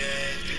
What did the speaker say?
Yeah.